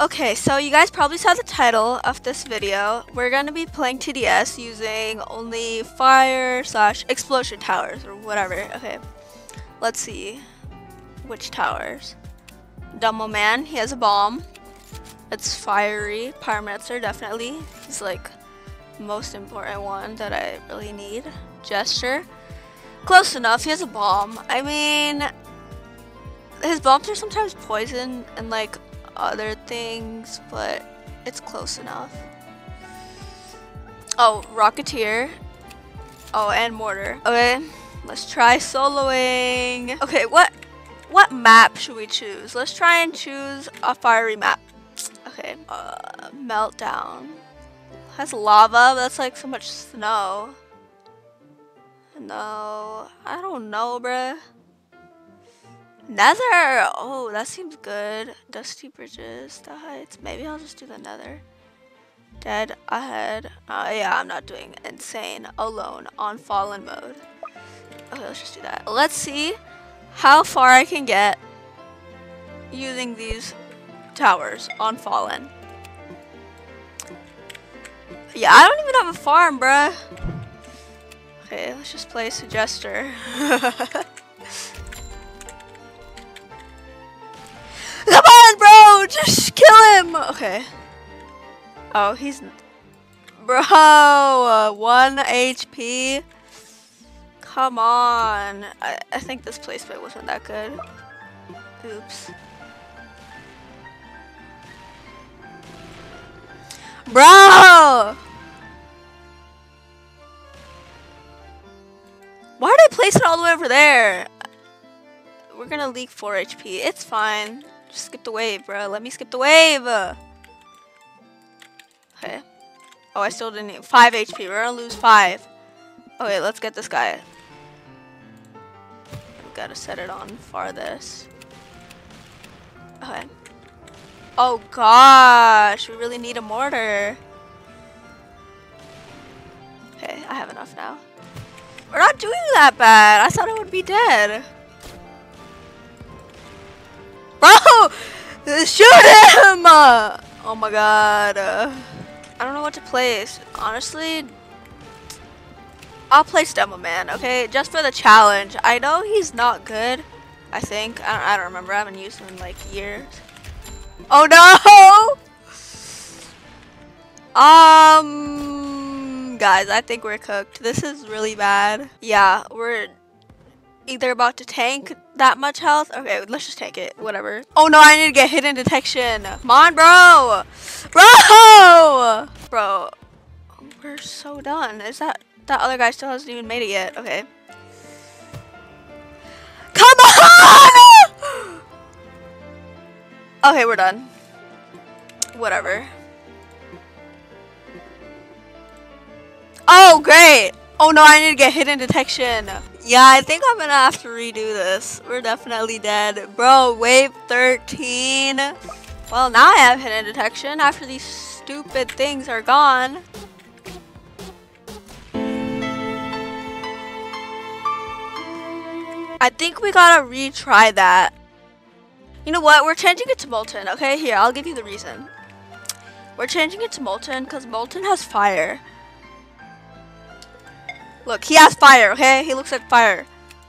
Okay, so you guys probably saw the title of this video. We're gonna be playing TDS using only fire slash explosion towers or whatever. Okay, let's see which towers. Demo Man, he has a bomb. It's fiery. Pyromancer, definitely. He's like most important one that I really need. Jester. Close enough, he has a bomb. I mean, his bombs are sometimes poison and like other things, but it's close enough. Oh, Rocketeer. Oh, and Mortar. Okay, let's try soloing. Okay, what what map should we choose? Let's try and choose a fiery map. Okay, uh, Meltdown. Has lava, but that's like so much snow. No, I don't know, bruh. Nether! Oh, that seems good. Dusty Bridges, the Heights. Maybe I'll just do the Nether. Dead ahead. Uh, yeah, I'm not doing insane alone on fallen mode. Okay, let's just do that. Let's see how far I can get using these towers on fallen. Yeah, I don't even have a farm, bruh. Okay, let's just play Suggester. Just kill him! Okay. Oh, he's... Bro! Uh, one HP? Come on. I, I think this placement wasn't that good. Oops. Bro! Why did I place it all the way over there? We're gonna leak 4 HP. It's fine. Just skip the wave, bro. Let me skip the wave. Okay. Oh, I still didn't need 5 HP. We're gonna lose 5. Okay, let's get this guy. We gotta set it on farthest. Okay. Oh gosh, we really need a mortar. Okay, I have enough now. We're not doing that bad. I thought it would be dead. Bro! Shoot him! Oh my god. I don't know what to place. Honestly, I'll place Demo Man, okay? Just for the challenge. I know he's not good. I think. I don't, I don't remember. I haven't used him in like years. Oh no! Um, guys, I think we're cooked. This is really bad. Yeah, we're either about to tank that much health. Okay, let's just tank it. Whatever. Oh no, I need to get hidden detection. Come on, bro. Bro! Bro, we're so done. Is that, that other guy still hasn't even made it yet. Okay. Come on! Okay, we're done. Whatever. Oh, great. Oh no, I need to get hidden detection. Yeah, I think I'm gonna have to redo this. We're definitely dead. Bro, wave 13. Well, now I have hidden detection after these stupid things are gone. I think we gotta retry that. You know what? We're changing it to Molten. Okay, here, I'll give you the reason. We're changing it to Molten because Molten has fire. Look, he has fire, okay? He looks like fire.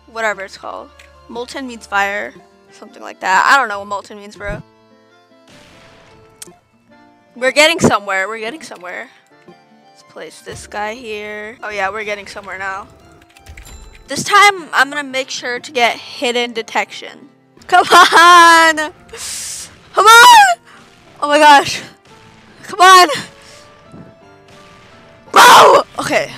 Whatever it's called. Molten means fire. Something like that. I don't know what Molten means, bro. We're getting somewhere. We're getting somewhere. Let's place this guy here. Oh yeah, we're getting somewhere now. This time, I'm gonna make sure to get hidden detection. Come on! Come on! Oh my gosh. Come on! Bro! Okay.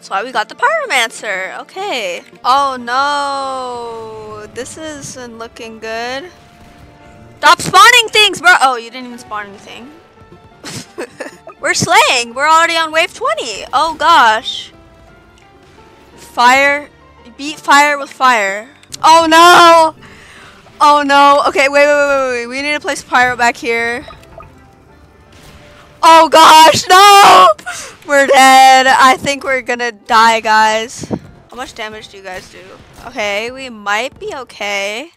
That's why we got the Pyromancer. Okay. Oh no. This isn't looking good. Stop spawning things, bro. Oh, you didn't even spawn anything. We're slaying. We're already on wave 20. Oh gosh. Fire. Beat fire with fire. Oh no. Oh no. Okay, wait, wait, wait, wait, wait. We need to place pyro back here. Oh gosh, no! We're dead. I think we're gonna die, guys. How much damage do you guys do? Okay, we might be okay.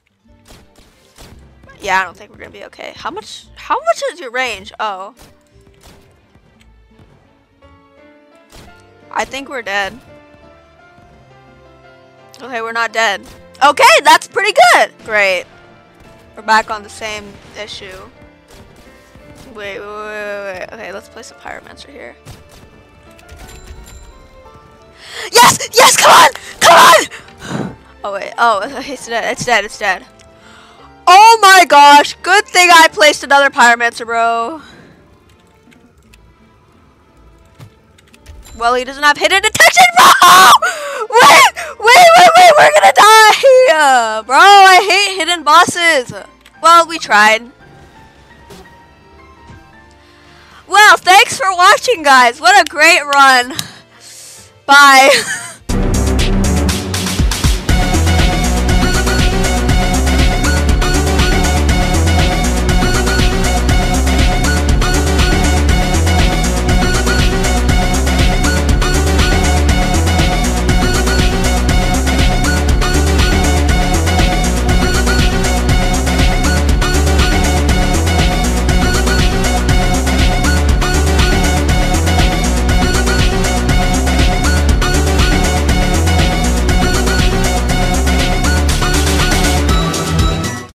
Yeah, I don't think we're gonna be okay. How much? How much is your range? Oh. I think we're dead. Okay, we're not dead. Okay, that's pretty good. Great. We're back on the same issue. Wait, wait, wait, wait. Okay, let's place a pyromancer here. Yes! Yes! Come on! Come on! Oh wait. Oh, it's dead. It's dead. It's dead. Oh my gosh! Good thing I placed another pyromancer, bro. Well, he doesn't have hidden detection, bro! Wait! Wait, wait, wait! We're gonna die! Bro, I hate hidden bosses! Well, we tried. Well, thanks for watching, guys. What a great run. Bye.